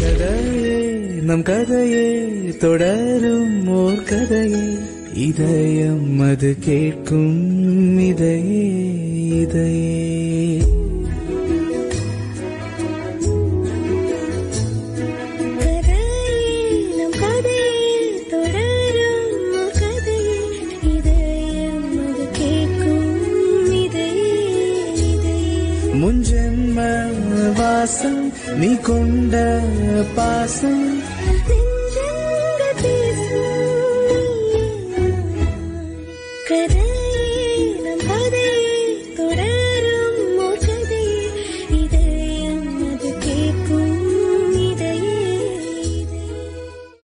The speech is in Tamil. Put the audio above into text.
கதையே நம் கதையே தொடரும் ஓர் கதையே. இதயம் அது கேட்கும் இதையே இதையே. முன்ஜென்ம வாசம் நீ கொண்ட பாசம் கதை